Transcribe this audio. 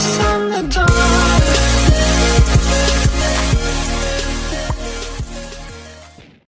kiss on the door